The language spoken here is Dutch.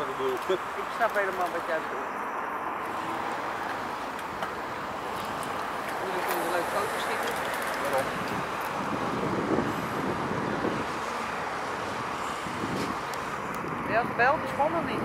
Ik snap helemaal wat jij bedoelt. Jullie kunnen een leuke foto schieten. Waarom? Ben gebeld? Spannend niet.